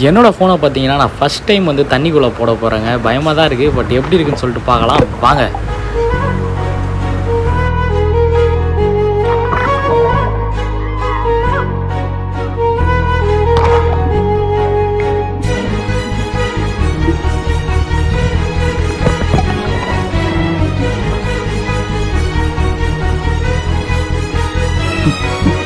என்னோடய ஃபோனை பார்த்தீங்கன்னா நான் ஃபஸ்ட் டைம் வந்து தண்ணிக்குள்ளே போட போகிறேங்க பயமாக தான் இருக்குது பட் எப்படி இருக்குன்னு சொல்லிட்டு பார்க்கலாம் வாங்க Thank you.